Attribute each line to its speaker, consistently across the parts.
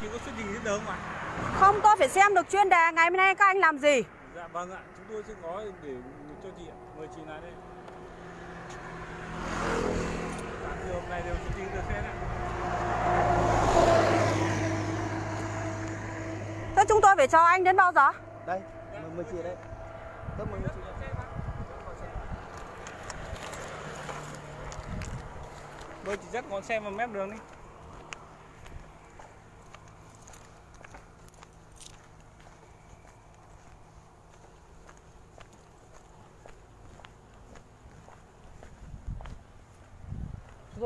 Speaker 1: Chị có xuất trình giấy tờ không ạ?
Speaker 2: Không tôi phải xem được chuyên đề ngày hôm nay các anh làm gì
Speaker 1: Dạ vâng ạ, chúng tôi sẽ có để cho chị ạ. Mời chị lại đây. Dạ, hôm nay đều xuất trình được xe ạ.
Speaker 2: Thế chúng tôi phải cho anh đến bao giờ
Speaker 3: đây mời, mời chị đây tôi mời, mời chị
Speaker 1: Mời chị dắt con xe vào mép đường đi.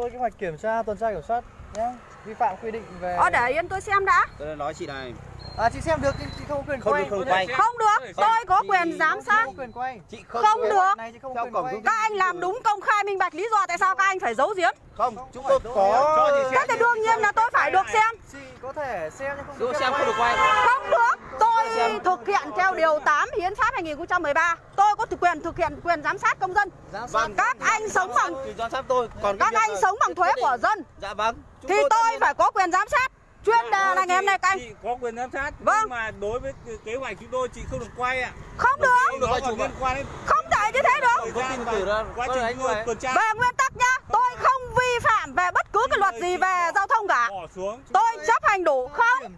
Speaker 3: Tôi kế hoạch kiểm tra tuần tra kiểm soát nhé vi phạm quy định về
Speaker 2: Ờ để yên tôi xem đã.
Speaker 4: Tôi nói chị này.
Speaker 3: À chị xem được nhưng chị không có quyền
Speaker 4: Không
Speaker 3: quay.
Speaker 4: được, không quay.
Speaker 2: Không được, tôi có
Speaker 3: Chị
Speaker 2: quyền giám
Speaker 3: không
Speaker 2: sát
Speaker 3: quyền quay.
Speaker 4: Chị
Speaker 2: Không
Speaker 3: Kế
Speaker 2: được.
Speaker 3: này chị không
Speaker 4: Theo
Speaker 3: quyền quay.
Speaker 2: Các anh làm đúng công khai minh bạch lý do tại sao các anh phải giấu giếm.
Speaker 4: Không chúng tôi có
Speaker 1: cho chị
Speaker 2: Thế thì đương nhiên là tôi phải được xem.
Speaker 3: Chị có thể xem nhưng không
Speaker 4: Tôi
Speaker 3: được
Speaker 4: xem không được quay.
Speaker 2: Không được. Tôi thực hiện theo điều 8 Hiến pháp 2013 Tôi có quyền thực hiện quyền giám sát công dân
Speaker 4: Vâng.
Speaker 2: Các anh sống bằng
Speaker 4: giám sát tôi còn
Speaker 2: Các anh
Speaker 4: là-
Speaker 2: sống bằng thuế của dân
Speaker 4: Dạ vâng Chúng
Speaker 2: Thì tôi
Speaker 4: nhiên-
Speaker 2: phải có quyền giám sát Chuyên đề là ngày hôm nay các anh
Speaker 1: Chị có quyền giám sát.
Speaker 2: Vâng.
Speaker 1: Nhưng mà đối với kế hoạch chúng tôi chị không được quay ạ.
Speaker 2: Không được
Speaker 4: Không được
Speaker 1: còn liên
Speaker 4: ạ.
Speaker 1: quan đến
Speaker 2: Không thể như thế được
Speaker 1: quá trình tôi tuần tra.
Speaker 2: Về nguyên tắc nhá Tôi không vi phạm về bất cứ cái luật gì về giao thông cả
Speaker 1: Bỏ xuống.
Speaker 2: Tôi chấp hành đủ không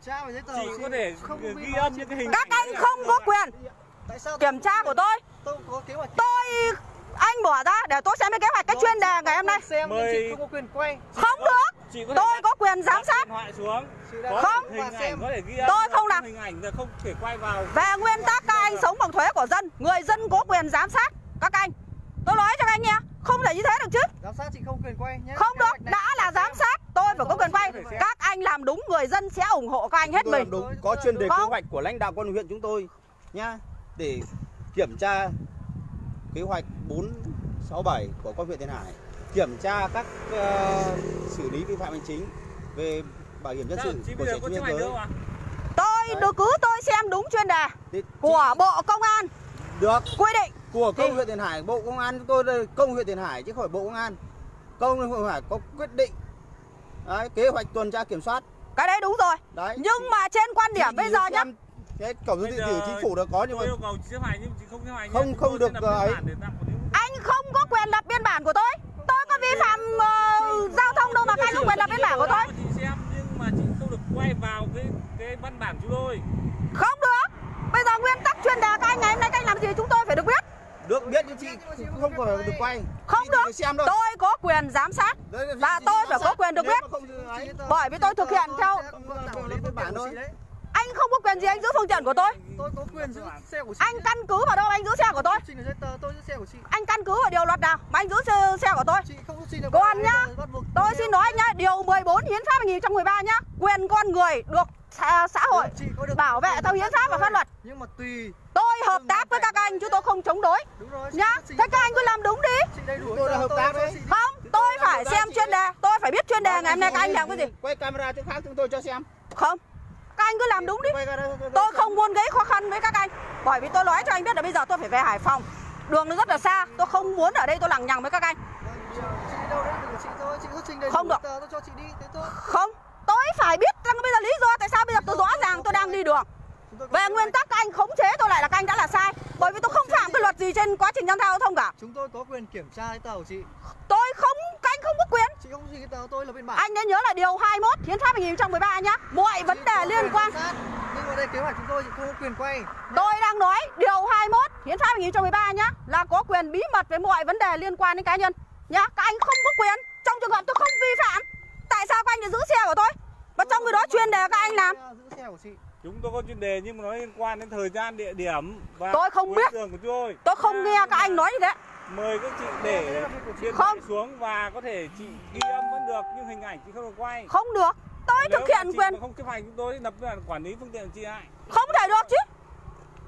Speaker 1: Chị có thể
Speaker 3: không
Speaker 1: ghi âm những cái hình
Speaker 2: Các anh không có quyền
Speaker 3: tôi
Speaker 2: kiểm tra của tôi.
Speaker 3: tôi
Speaker 2: Anh bỏ ra để tôi xem cái kế hoạch cái chuyên đề ngày hôm nay.
Speaker 3: xem
Speaker 1: Mời-
Speaker 3: chị không có quyền quay.
Speaker 2: Không được. Tôi có quyền giám sát.
Speaker 1: điện thoại xuống.
Speaker 2: Không. Tôi không làm.
Speaker 1: Hình ảnh là không thể quay vào.
Speaker 2: Về nguyên tắc các anh sống bằng thuế của dân. Người dân có quyền giám sát Các anh. Tôi nói cho các anh nghe Không thể như thế được chứ.
Speaker 3: Giám sát chị không quyền quay nhé.
Speaker 2: Không được Đã là giám sát Tôi phải có quyền quay. Các anh làm đúng Người dân sẽ ủng hộ các anh hết mình.
Speaker 4: đúng có chuyên đề kế hoạch của lãnh đạo quân huyện chúng tôi nhá để kiểm tra kế hoạch 467 của con huyện Tiền Hải kiểm tra các ờ, xử lý vi phạm hành chính về bảo hiểm dân
Speaker 1: Sao
Speaker 4: sự
Speaker 1: chị
Speaker 4: của trẻ
Speaker 1: hành
Speaker 4: giới?
Speaker 2: Tôi
Speaker 4: Đấy.
Speaker 2: được cứ tôi xem đúng chuyên đề
Speaker 4: Thì
Speaker 2: Của Bộ Công an.
Speaker 4: Được.
Speaker 2: Quy định.
Speaker 4: Của công
Speaker 2: Thì-
Speaker 4: huyện Tiền Hải bộ công an chúng tôi đây công huyện Tiền Hải chứ không phải bộ công an. Công huyện Tiền Hải có quyết định. Đấy, kế hoạch tuần tra kiểm soát.
Speaker 2: Cái đấy đúng rồi.
Speaker 4: Đấy
Speaker 2: Nhưng mà trên quan điểm
Speaker 4: Chị
Speaker 2: bây giờ nhá
Speaker 4: xem cái cổng thông
Speaker 1: Bây
Speaker 4: tin
Speaker 1: giờ
Speaker 4: điện tử chính phủ đã có nhưng mà
Speaker 1: yêu cầu chấp hành nhưng chị không chấp hành.
Speaker 4: Không- không được, ấy.
Speaker 1: lý.
Speaker 2: Anh không có quyền lập biên bản của tôi Tôi có vi phạm ờ, giao thông đâu mà các anh có quyền lập biên bản của tôi
Speaker 1: Chị xem nhưng mà chị không được quay vào cái cái văn bản chúng tôi.
Speaker 2: Không được Bây giờ nguyên tắc chuyên đề các anh ngày hôm nay các anh làm gì chúng tôi phải được biết
Speaker 4: được biết nhưng chị không còn được quay
Speaker 2: Không
Speaker 4: Chị
Speaker 2: được
Speaker 4: xem thôi
Speaker 2: Tôi có quyền giám sát Và tôi phải có quyền được biết
Speaker 4: không
Speaker 2: Bởi vì tôi thực hiện theo
Speaker 4: bản thôi.
Speaker 2: Anh quyền gì anh giữ phương tiện của tôi?
Speaker 3: Tôi có quyền giữ xe của chị
Speaker 2: Anh căn cứ vào đâu anh giữ xe của tôi?
Speaker 3: Trình giấy tờ tôi giữ xe của chị.
Speaker 2: Anh căn cứ vào điều luật nào mà anh giữ xe, xe của tôi?
Speaker 3: Chị không được
Speaker 2: Còn nhá, Tôi xin nói nhá Điều 14 Hiến pháp 2013 nhá Quyền con người được xã, xã hội
Speaker 3: chị có được
Speaker 2: bảo vệ theo hiến pháp và pháp luật.
Speaker 3: Nhưng mà tùy
Speaker 2: Tôi hợp tác với các anh chứ tôi không chống đối.
Speaker 3: Đúng rồi
Speaker 2: Nhá Thế các anh cứ làm đúng đi.
Speaker 4: Tôi là hợp tác đấy.
Speaker 2: Không tôi phải xem chuyên đề. Tôi phải biết chuyên đề ngày hôm nay các anh làm cái gì.
Speaker 4: quay camera chỗ khác chúng tôi cho xem.
Speaker 2: Không anh cứ làm đúng đi. Tôi không muốn gây khó khăn với các anh. Bởi vì tôi nói cho anh biết là bây giờ tôi phải về Hải Phòng. Đường nó rất là xa Tôi không muốn ở đây tôi lằng nhằng với các anh. Không được. Không Tôi phải biết rằng bây giờ lý do tại sao bây giờ tôi rõ ràng tôi đang đi đường. Về nguyên tắc các anh khống chế tôi lại là các anh đã là sai. Bởi vì tôi không phạm cái luật gì trên quá trình tham gia giao thông cả.
Speaker 3: Chúng tôi có quyền kiểm tra tờ của chị
Speaker 2: Tôi không, các anh không có quyền
Speaker 3: chị không trình giấy tờ tôi là biên bản
Speaker 2: Anh nên nhớ là điều 21 Hiến pháp 2013 nhá. Mọi vấn
Speaker 3: Chị
Speaker 2: đề
Speaker 3: có
Speaker 2: liên quan.
Speaker 3: sát, nhưng mà đây kế hoạch chúng tôi chị không có quyền quay.
Speaker 2: Tôi đang nói điều 21 Hiến pháp 2013 nhá Là có quyền bí mật với mọi vấn đề liên quan đến cá nhân Nhá. Các anh không có quyền. Trong trường hợp tôi không vi phạm Tại sao các anh lại giữ xe của tôi? Và trong cái đó chuyên đề các anh làm.
Speaker 3: Giữ xe của chị.
Speaker 1: Chúng tôi có chuyên đề nhưng mà nó liên quan đến thời gian, địa điểm và
Speaker 2: Tôi không biết.
Speaker 1: đường của tôi.
Speaker 2: Tôi không nghe các anh nói như thế
Speaker 1: Mời các chị để điện
Speaker 2: Không.
Speaker 1: thoại xuống và có thể chị ghi âm vẫn được nhưng hình ảnh chị không được quay.
Speaker 2: Không được. Tôi
Speaker 1: Nếu
Speaker 2: thực
Speaker 1: mà
Speaker 2: hiện
Speaker 1: chị
Speaker 2: quyền
Speaker 1: mà không chấp hành chúng tôi lập quản lý phương tiện của chị lại.
Speaker 2: Không thể được chứ.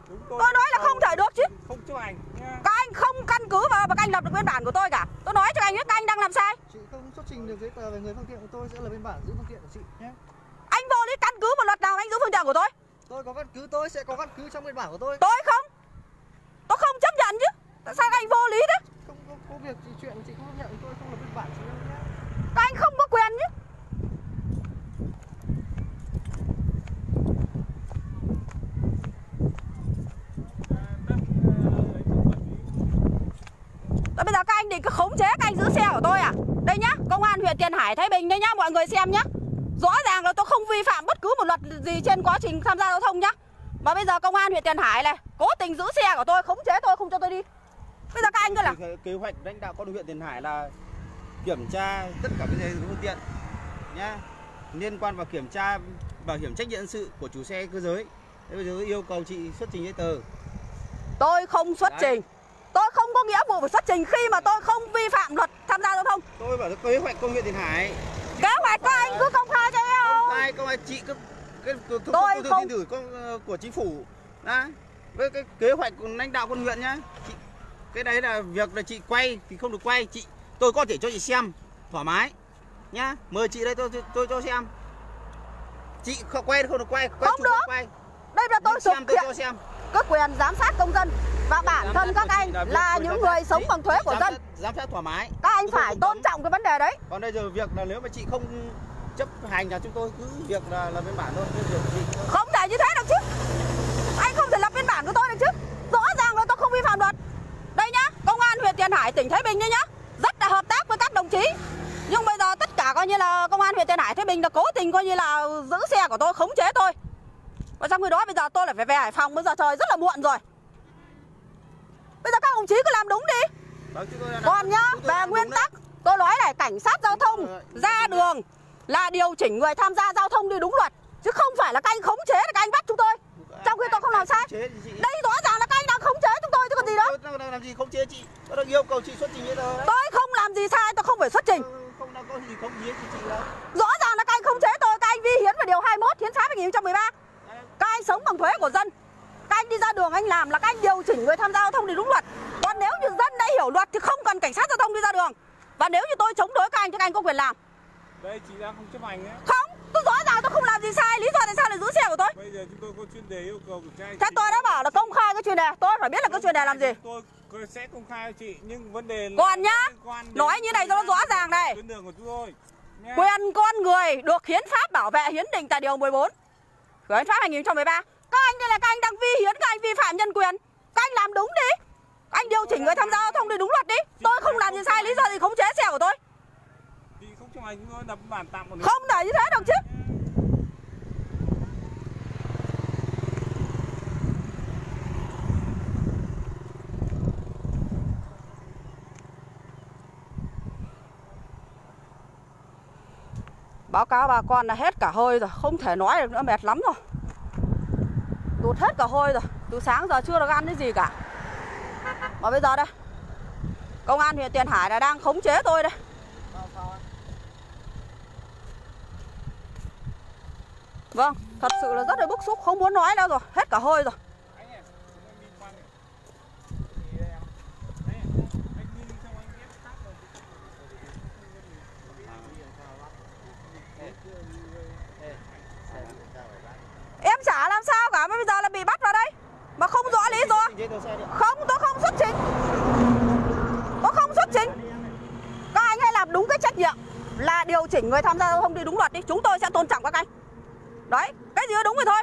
Speaker 1: Chúng
Speaker 2: Tôi nói là không thể được chứ.
Speaker 1: Không chấp hành nha.
Speaker 2: Các anh không căn cứ vào và các anh lập được biên bản của tôi cả. Tôi nói cho anh biết các anh đang làm sai.
Speaker 3: Chị không xuất trình được giấy tờ về người phương tiện của tôi sẽ là biên bản giữ phương tiện của chị nhé.
Speaker 2: Anh vô lý căn cứ vào luật nào anh giữ phương tiện của tôi?
Speaker 3: Tôi có căn cứ tôi sẽ có căn cứ trong biên bản của tôi.
Speaker 2: Tôi không Tại sao anh vô lý thế?
Speaker 3: Không có, có việc gì chuyện chị không nhận tôi không là bên bạn chị đâu nhé.
Speaker 2: Các anh không có quyền nhé. Đó, bây giờ các anh định cứ khống chế các anh giữ xe của tôi à? Đây nhá, công an huyện Tiền Hải Thái Bình đây nhá, mọi người xem nhá. Rõ ràng là tôi không vi phạm bất cứ một luật gì trên quá trình tham gia giao thông nhá. Mà bây giờ công an huyện Tiền Hải này cố tình giữ xe của tôi, khống chế tôi không cho tôi đi. Bây giờ các anh cứ là
Speaker 4: Kế- hoạch lãnh đạo con huyện Tiền Hải là kiểm tra tất cả các phương tiện nhá liên quan vào kiểm tra bảo hiểm trách nhiệm dân sự của chủ xe cơ giới. Thế bây giờ yêu cầu chị xuất trình giấy tờ.
Speaker 2: Tôi không xuất
Speaker 4: Đấy.
Speaker 2: trình. Tôi không có nghĩa vụ phải xuất trình khi mà tôi không vi phạm luật tham gia giao thông.
Speaker 4: Tôi bảo là kế hoạch công huyện Tiền Hải.
Speaker 2: Kế hoạch các anh cứ công khai cho em.
Speaker 4: Công khai công khai chị cứ cái
Speaker 2: Tôi không-
Speaker 4: điện tử ờ, của chính phủ. Đã với cái kế hoạch của lãnh đạo con huyện nhá. Chị, cái đấy là việc là chị quay thì không được quay. Chị tôi có thể cho chị xem thoải mái nhá. Mời chị đây tôi tôi, tôi cho xem. Chị không quay không được quay? Quay
Speaker 2: Không được.
Speaker 4: quay.
Speaker 2: Đây là tôi thực
Speaker 4: xem tôi
Speaker 2: hiện
Speaker 4: cho xem.
Speaker 2: các quyền giám sát công dân. Và bản
Speaker 4: Giám
Speaker 2: thân các anh
Speaker 4: là
Speaker 2: là những người
Speaker 4: sát.
Speaker 2: sống bằng thuế của
Speaker 4: giám
Speaker 2: dân.
Speaker 4: sát- giám sát thoải mái.
Speaker 2: Các anh
Speaker 4: tôi
Speaker 2: phải tôn trọng cái vấn đề đấy.
Speaker 4: Còn bây giờ việc là nếu mà chị không chấp hành là chúng tôi cứ việc là là biên bản thôi. Cái việc chị
Speaker 2: Không thể như thế được chứ Anh không thể lập biên bản của tôi được chứ Rõ ràng là tôi không vi phạm luật Đây nhá, công an huyện Tiền Hải tỉnh Thái Bình đây nhá. Rất là hợp tác với các đồng chí. Nhưng bây giờ tất cả coi như là công an huyện Tiền Hải Thái Bình là cố tình coi như là giữ xe của tôi khống chế tôi. Và trong khi đó bây giờ tôi lại phải về Hải Phòng. Bây giờ trời rất là muộn rồi. Bây giờ các đồng chí cứ làm đúng đi.
Speaker 4: Vâng,
Speaker 2: Còn nhá, về nguyên
Speaker 4: đấy.
Speaker 2: tắc Tôi nói này, cảnh sát giao thông ra đường là điều chỉnh người tham gia giao thông đi đúng luật Chứ không phải là các anh khống chế để các anh bắt chúng tôi. Trong khi tôi không làm sai. Đây rõ ràng là các anh đang khống chế chúng tôi chứ còn gì
Speaker 4: đang làm gì không chế chị Tôi đang yêu cầu chị xuất trình giấy tờ đấy.
Speaker 2: Tôi không làm gì sai, tôi không phải xuất trình.
Speaker 4: Tôi không đang có gì không chế chị chị đâu.
Speaker 2: Rõ ràng là các anh khống chế tôi, các anh vi hiến về điều 21 hiến pháp 2013 Các anh sống bằng thuế của dân. Các anh đi ra đường anh làm là các anh điều chỉnh người tham gia giao thông thì đúng luật. Còn nếu như dân đã hiểu luật thì không cần cảnh sát giao thông đi ra đường. Và nếu như tôi chống đối các anh thì các anh có quyền làm.
Speaker 1: Đây chị đang không chấp hành ấy.
Speaker 2: Không, tôi rõ ràng tôi không làm gì sai. Lý do tại sao lại giữ xe của tôi
Speaker 1: bây giờ chúng tôi có chuyên đề yêu cầu kiểm tra
Speaker 2: Thế tôi đã bảo là công khai cái chuyên đề. Tôi phải biết là cái chuyên đề làm gì.
Speaker 1: tôi sẽ công khai cho chị nhưng vấn đề là
Speaker 2: Còn nhá, nói như này cho nó rõ ràng này.
Speaker 1: tuyến đường của chúng tôi.
Speaker 2: Quyền con người được hiến pháp bảo vệ hiến định tại điều 14 của hiến pháp 2013 Các anh đây là các anh đang vi hiến, các anh vi phạm nhân quyền. Các anh làm đúng đi. Anh điều chỉnh người tham gia giao thông đi đúng luật đi. Tôi không làm gì sai, lý do gì khống chế xe của tôi. Không thể như thế được chứ Báo cáo bà con là hết cả hơi rồi Không thể nói được nữa mệt lắm rồi. Tụt hết cả hơi rồi Từ sáng giờ chưa được ăn cái gì cả. Mà bây giờ đây Công an huyện Tiền Hải là đang khống chế tôi đây. Vâng, thật sự là rất là bức xúc, không muốn nói đâu rồi, hết cả hơi rồi.
Speaker 1: anh ơi chúng tôi liên quan này Thì đây em. Đây, anh đi xong anh ghép sát vào
Speaker 2: Em chả làm sao cả, mà bây giờ là bị bắt vào đây. Mà không rõ lý do.
Speaker 4: giấy tờ xe đi
Speaker 2: Không, tôi không xuất trình. Tôi không xuất trình. Các anh hãy làm đúng cái trách nhiệm là điều chỉnh người tham gia giao thông đi đúng luật đi. Chúng tôi sẽ tôn trọng các anh. Đấy, cái gì đúng rồi thôi.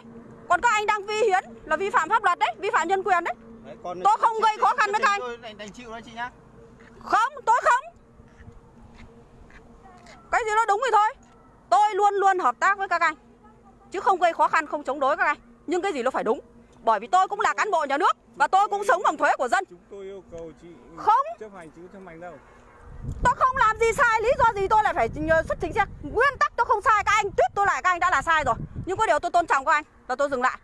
Speaker 2: Còn các anh đang vi hiến là vi phạm pháp luật đấy, vi phạm nhân quyền đấy.
Speaker 4: Đấy, còn
Speaker 2: Tôi không gây khó khăn với các anh.
Speaker 4: tôi đành, chịu đấy chị nhá
Speaker 2: Không, tôi không. Cái gì đó đúng rồi thôi. Tôi luôn luôn hợp tác với các anh. Chứ không gây khó khăn, không chống đối các anh. Nhưng cái gì nó phải đúng. Bởi vì tôi cũng là cán bộ nhà nước và tôi cũng sống bằng thuế của dân.
Speaker 1: chúng tôi yêu cầu chị
Speaker 2: Không.
Speaker 1: chấp hành chứ chấp hành đâu
Speaker 2: Tôi không làm gì sai, lý do gì tôi lại phải xuất trình xe. Nguyên tắc tôi không sai, các anh tuyết tôi lại các anh đã là sai rồi. Nhưng có điều tôi tôn trọng các anh và tôi dừng lại.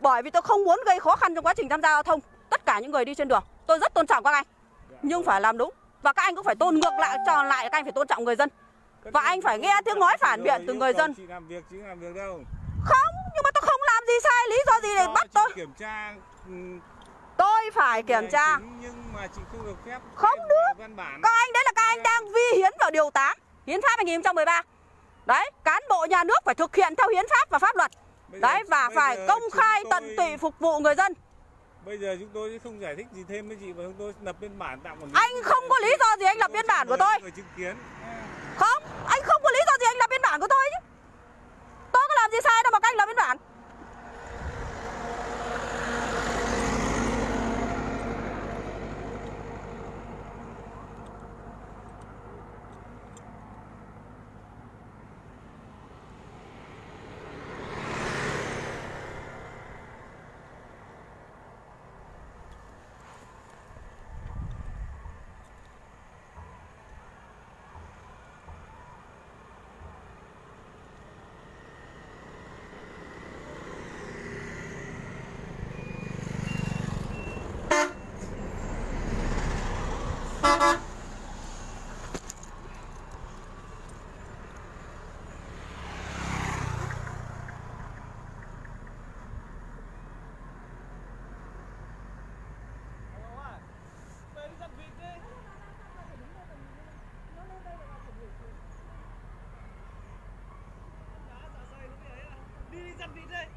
Speaker 2: Bởi vì tôi không muốn gây khó khăn trong quá trình tham gia giao thông. Tất cả những người đi trên đường, tôi rất tôn trọng các anh. Nhưng phải làm đúng. Và các anh cũng phải tôn ngược lại cho lại các anh phải tôn trọng người dân. Và anh phải nghe tiếng nói phản biện từ người dân.
Speaker 1: chị làm việc chứ làm việc đâu
Speaker 2: Không, nhưng mà tôi không làm gì sai, lý do gì để bắt tôi?
Speaker 1: kiểm tra ừ,
Speaker 2: Tôi phải kiểm tra.
Speaker 1: nhưng mà chị không được phép
Speaker 2: Không được.
Speaker 1: văn bản.
Speaker 2: Các anh đấy là các anh đang vi hiến vào điều 8 Hiến pháp 2013 Đấy, cán bộ nhà nước phải thực hiện theo hiến pháp và pháp luật.
Speaker 1: Bây giờ-
Speaker 2: Đấy, và phải công khai
Speaker 1: tôi-
Speaker 2: tận tụy phục vụ người dân.
Speaker 1: Bây giờ chúng tôi không giải thích gì thêm với chị và chúng tôi lập biên bản tạm một
Speaker 2: Anh không có lý do gì anh lập biên bản của tôi.
Speaker 1: Người chứng kiến.
Speaker 2: Không, anh không có lý do gì anh lập biên bản của tôi chứ. Tôi có làm gì sai đâu mà các anh lập biên bản
Speaker 4: happy day.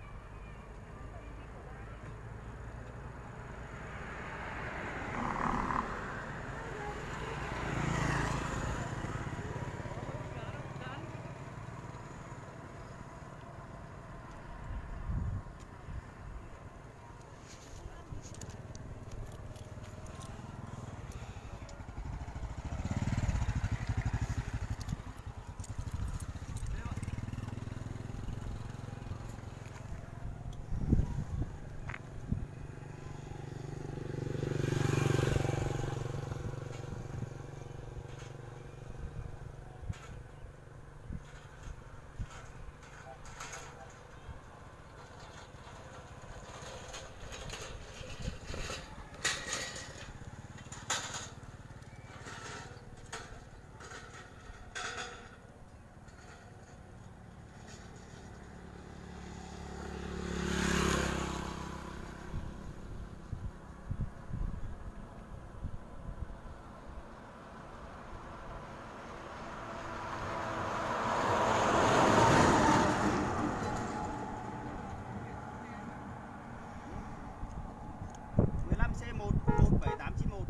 Speaker 4: 17891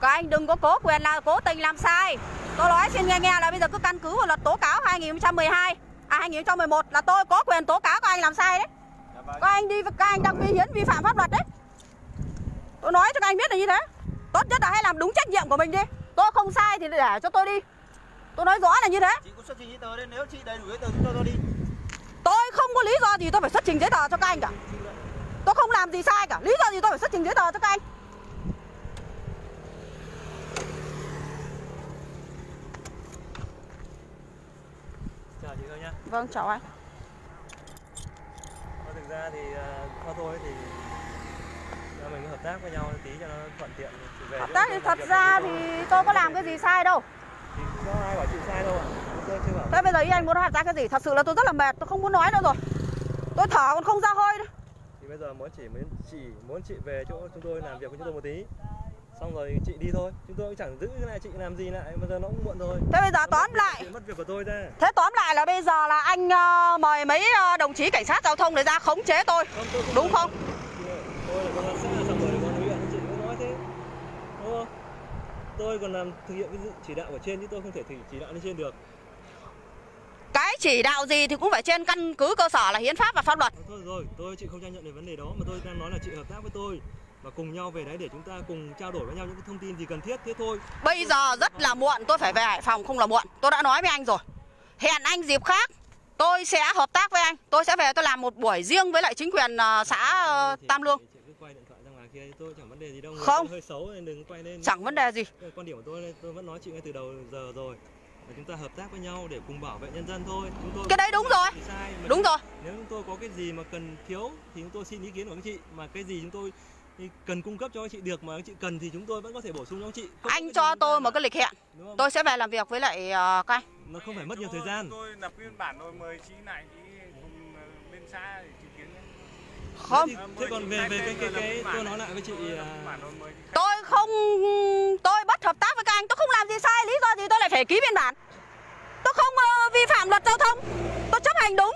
Speaker 2: Các anh đừng có cố quyền là cố tình làm sai. Tôi nói xin nghe nghe là bây giờ cứ căn cứ vào luật tố cáo 2012 À 2011 là tôi có quyền tố cáo các anh làm sai đấy.
Speaker 4: Dạ vâng.
Speaker 2: Các anh đi các anh đang vi hiến vi phạm pháp luật đấy. Tôi nói cho các anh biết là như thế. Tốt nhất là hãy làm đúng trách nhiệm của mình đi. Tôi không sai thì để cho tôi đi. Tôi nói rõ là như thế.
Speaker 4: Chị có xuất trình giấy tờ đây nếu chị đầy đủ giấy tờ chúng tôi cho đi.
Speaker 2: Có lý do gì tôi phải xuất trình giấy tờ cho các anh cả? Tôi không làm gì sai cả. Lý do gì tôi phải xuất trình giấy tờ cho các anh?
Speaker 3: Chào chị thôi nhá.
Speaker 2: Vâng chào anh.
Speaker 3: Ờ, thực ra thì ờ, theo tôi thì mình hợp tác với nhau tí cho nó thuận tiện về
Speaker 2: Hợp tác thì thật ra thì tôi có làm cái gì sai đâu.
Speaker 3: Thì có ai bảo chị sai đâu ạ? bảo
Speaker 2: Thế bây giờ ý anh muốn hỏi ra cái gì? Thật sự là tôi rất là mệt, tôi không muốn nói nữa rồi. Tôi thở còn không ra hơi nữa.
Speaker 3: Thì bây giờ muốn chỉ muốn chị muốn chị về chỗ chúng tôi làm việc với chúng tôi một tí. Xong rồi chị đi thôi chúng tôi cũng chẳng giữ cái này chị làm gì lại? Bây giờ nó cũng muộn rồi.
Speaker 2: Thế bây giờ
Speaker 3: Nó
Speaker 2: tóm
Speaker 3: mất
Speaker 2: lại.
Speaker 3: mất việc của tôi ra.
Speaker 2: Thế tóm lại là bây giờ là anh ờ, mời mấy ờ, đồng chí cảnh sát giao thông để ra khống chế tôi.
Speaker 3: Không, tôi
Speaker 2: Đúng không?
Speaker 3: tôi là công an xã xong rồi an huyện chị cứ nói thế. Đúng không? Tôi còn làm thực hiện cái chỉ đạo ở trên chứ tôi không thể chỉ đạo lên trên được
Speaker 2: Chỉ đạo gì thì cũng phải trên căn cứ cơ sở là hiến pháp và pháp luật.
Speaker 3: Ờ, thôi rồi tôi chị không tranh nhận về vấn đề đó mà tôi đang nói là chị hợp tác với tôi và cùng nhau về đấy để chúng ta cùng trao đổi với nhau những thông tin gì cần thiết. Thế thôi.
Speaker 2: Bây giờ rất là muộn, tôi phải về Hải Phòng không là muộn. Tôi đã nói với anh rồi. Hẹn anh dịp khác Tôi sẽ hợp tác với anh. Tôi sẽ về tôi làm một buổi riêng với lại chính quyền ờ, xã ờ,
Speaker 3: Thì
Speaker 2: Tam Lương.
Speaker 3: chị cứ quay điện thoại ra ngoài kia tôi chẳng vấn đề gì đâu
Speaker 2: Không.
Speaker 3: tôi hơi xấu nên đừng quay lên.
Speaker 2: Chẳng vấn đề gì.
Speaker 3: Quan điểm của tôi tôi vẫn nói chị ngay từ đầu giờ rồi là chúng ta hợp tác với nhau để cùng bảo vệ nhân dân thôi chúng tôi
Speaker 2: Cái đấy đúng rồi.
Speaker 3: Thì sai
Speaker 2: Đúng rồi
Speaker 3: nếu chúng tôi có cái gì mà cần thiếu thì chúng tôi xin ý kiến của các chị mà cái gì chúng tôi thì cần cung cấp cho các chị được mà các chị cần thì chúng tôi vẫn có thể bổ sung cho các chị Không
Speaker 2: Anh cho tôi một cái lịch hẹn? Tôi sẽ về làm việc với lại ờ, các anh
Speaker 3: nó không phải mất nhiều thời gian
Speaker 1: Tôi lập biên bản rồi mời chị cùng ờ, bên xã để chứng kiến.
Speaker 2: Không.
Speaker 3: Thế còn về về cái cái cái tôi nói lại với chị
Speaker 1: Tôi
Speaker 3: à.
Speaker 2: Tôi không Tôi bất hợp tác với các anh. Tôi không làm gì sai Lý do gì tôi lại phải ký biên bản. Tôi không ờ, vi phạm luật giao thông. Tôi chấp hành đúng.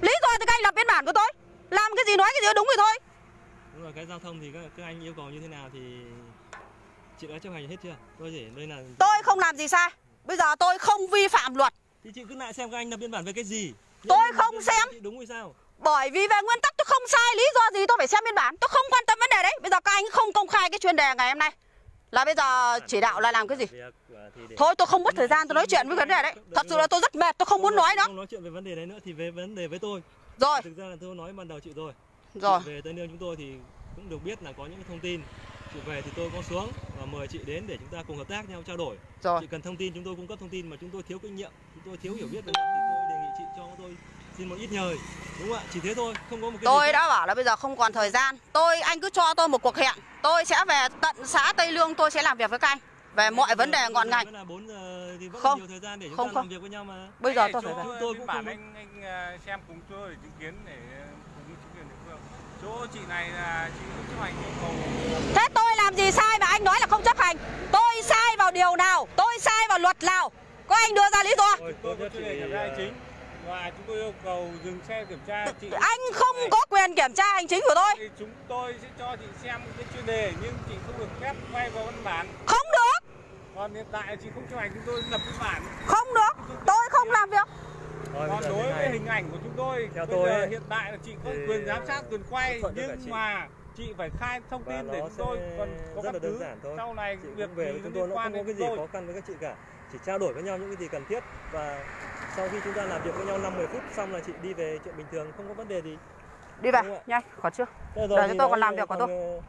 Speaker 2: Lý do thì các anh lập biên bản của tôi. Làm cái gì nói cái gì đúng thì thôi.
Speaker 3: Đúng rồi cái giao thông thì các, các anh yêu cầu như thế nào thì chị đã chấp hành hết chưa? Tôi chỉ đây là
Speaker 2: Tôi không làm gì sai. Bây giờ tôi không vi phạm luật.
Speaker 3: Thì chị cứ lại xem các anh lập biên bản về cái gì.
Speaker 2: Tôi không xem.
Speaker 3: đúng hay sao
Speaker 2: Bởi vì về nguyên tắc tôi không sai Lý do gì tôi phải xem biên bản. Tôi không quan tâm vấn đề đấy. Bây giờ các anh không công khai cái chuyên đề ngày hôm nay. Là bây giờ chỉ đạo là làm cái gì? Thôi tôi không mất thời gian tôi nói chuyện với vấn đề đấy. Thật sự là tôi rất mệt tôi không muốn nói nữa.
Speaker 3: không nói chuyện về vấn đề đấy nữa thì về vấn đề với tôi.
Speaker 2: Rồi.
Speaker 3: Thực ra là tôi nói ban đầu chị rồi.
Speaker 2: Rồi.
Speaker 3: Về Tây Nương chúng tôi thì cũng được biết là có những thông tin. Chị về thì tôi có xuống và mời chị đến để chúng ta cùng hợp tác nhau trao đổi.
Speaker 2: Rồi.
Speaker 3: Chị cần thông tin chúng tôi cung cấp thông tin mà chúng tôi thiếu kinh nghiệm. Chúng tôi thiếu hiểu biết về thì tôi đề nghị chị cho tôi xin một ít nhời đúng không ạ? Chỉ thế thôi không có một cái
Speaker 2: Tôi đã bảo là bây giờ không còn thời gian. Tôi anh cứ cho tôi một cuộc hẹn. Tôi sẽ về tận xã Tây Lương tôi sẽ làm việc với các anh Về mọi vấn đề ngọn ngành
Speaker 3: Vẫn là 4 giờ thì vẫn
Speaker 2: Không.
Speaker 3: còn nhiều thời gian để chúng
Speaker 2: Không,
Speaker 3: ta
Speaker 2: không.
Speaker 3: làm việc với nhau mà.
Speaker 2: Bây giờ tôi phải về.
Speaker 3: Tôi cũng
Speaker 1: bản
Speaker 3: không-
Speaker 1: anh anh ờ, xem cùng tôi để chứng kiến để ờ, cùng chính quyền địa phương. Chỗ chị này là chị không chấp hành yêu cầu.
Speaker 2: Thế tôi làm gì sai mà anh nói là không chấp hành? Tôi sai vào điều nào? Tôi sai vào luật nào? Có anh đưa ra lý do
Speaker 3: Thôi,
Speaker 1: tôi
Speaker 3: chị
Speaker 1: kiểm tra hành chính và chúng tôi yêu cầu dừng xe kiểm tra chị
Speaker 2: Anh không có quyền kiểm tra hành chính của tôi.
Speaker 1: Thì chúng tôi sẽ cho chị xem cái chuyên đề nhưng chị không được phép quay vào văn bản.
Speaker 2: Không được.
Speaker 1: Còn hiện tại chị không chấp hành chúng tôi lập biên bản.
Speaker 2: Không được. Tôi không làm việc.
Speaker 3: Thôi,
Speaker 1: còn đối với
Speaker 3: này.
Speaker 1: hình ảnh của chúng tôi
Speaker 3: Theo
Speaker 1: bây
Speaker 3: tôi
Speaker 1: giờ
Speaker 3: ấy,
Speaker 1: hiện tại là chị có
Speaker 3: thì
Speaker 1: quyền giám sát quyền quay
Speaker 3: thuận cho cả
Speaker 1: nhưng
Speaker 3: chị.
Speaker 1: mà chị phải khai thông
Speaker 3: và
Speaker 1: tin để
Speaker 3: nó
Speaker 1: chúng tôi
Speaker 3: sẽ
Speaker 1: còn có
Speaker 3: rất
Speaker 1: căn
Speaker 3: là đơn
Speaker 1: cứ.
Speaker 3: giản thôi.
Speaker 1: Sau này
Speaker 3: chị
Speaker 1: việc
Speaker 3: cũng về
Speaker 1: gì
Speaker 3: với chúng
Speaker 1: nó
Speaker 3: tôi
Speaker 1: liên
Speaker 3: nó
Speaker 1: quan
Speaker 3: không có cái gì
Speaker 1: tôi.
Speaker 3: khó khăn với các chị cả chỉ trao đổi với nhau những cái gì cần thiết và sau khi chúng ta làm việc với nhau 5 10 phút xong là chị đi về chuyện bình thường không có vấn đề gì.
Speaker 2: Đi về nhanh khỏi chưa?
Speaker 3: Thế
Speaker 2: Để cho tôi còn làm việc của tôi.
Speaker 3: ờ,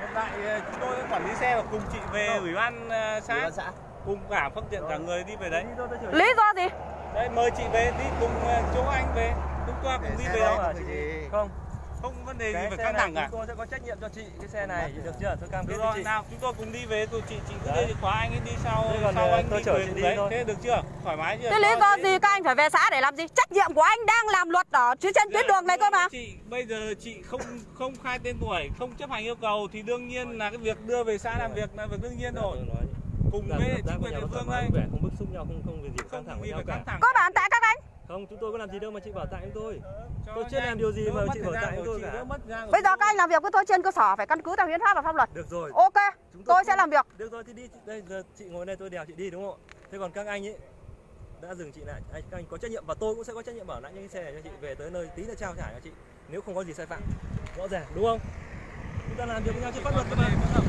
Speaker 1: hiện tại ờ, chúng tôi quản lý xe và cùng chị về ủy ban ờ,
Speaker 4: Ủy
Speaker 1: xã
Speaker 4: ban xã.
Speaker 1: cùng cả phương tiện cả người đi về đấy.
Speaker 2: Lý do gì?
Speaker 1: Đây mời chị về đi cùng ờ, chỗ anh về. Chúng tôi cùng đi về
Speaker 4: không
Speaker 3: không
Speaker 1: không có vấn đề gì
Speaker 3: cái
Speaker 1: phải
Speaker 3: xe
Speaker 1: căng thẳng cả.
Speaker 3: chúng tôi sẽ có trách nhiệm cho chị cái xe này được chưa? Tôi cam kết
Speaker 1: rồi
Speaker 3: chị.
Speaker 1: nào chúng tôi cùng đi về tôi chị chị cứ
Speaker 3: Đấy.
Speaker 1: chìa khóa anh ấy đi sau sau
Speaker 3: ờ,
Speaker 1: anh
Speaker 3: tôi
Speaker 1: đi
Speaker 3: chở chị đi
Speaker 1: đấy
Speaker 3: thôi.
Speaker 1: thế được chưa? Thoải mái chưa?
Speaker 2: Thế lý do gì các anh phải về xã để làm gì? Trách nhiệm của anh đang làm luật ở trên trên tuyến đường này cơ mà.
Speaker 1: chị bây giờ chị không không khai tên tuổi không chấp hành yêu cầu thì đương nhiên là cái việc đưa về xã làm việc là việc đương nhiên
Speaker 3: Dạ,
Speaker 1: rồi. cùng
Speaker 3: là
Speaker 1: với chính quyền địa phương đây
Speaker 3: không bức xúc nhau không không việc gì căng thẳng với
Speaker 1: gì
Speaker 3: nhau
Speaker 1: phải
Speaker 3: cả.
Speaker 2: Có bản tại các anh
Speaker 3: không chúng tôi có làm gì đâu mà chị bảo tại chúng tôi
Speaker 1: Cho
Speaker 3: tôi chưa làm điều gì mà chị bảo tại
Speaker 1: của
Speaker 3: tôi
Speaker 1: chị,
Speaker 3: cả.
Speaker 2: Bây giờ
Speaker 1: chúng
Speaker 2: các anh làm việc với tôi trên cơ sở phải căn cứ theo hiến pháp và pháp luật.
Speaker 3: Được rồi.
Speaker 2: Ok
Speaker 3: Chúng
Speaker 2: tôi sẽ
Speaker 3: không-
Speaker 2: làm việc.
Speaker 3: Được rồi thì đi. Đây giờ chị ngồi đây tôi đèo chị đi đúng không? Ạ thế còn các anh ấy đã dừng chị lại. Anh, các anh có trách nhiệm và tôi cũng sẽ có trách nhiệm bảo lãnh những cái xe này cho chị về tới nơi tí nữa trao trả cho chị nếu không có gì sai phạm. Rõ ràng đúng không? Chúng ta làm việc với nhau trên pháp luật
Speaker 1: Còn
Speaker 3: cơ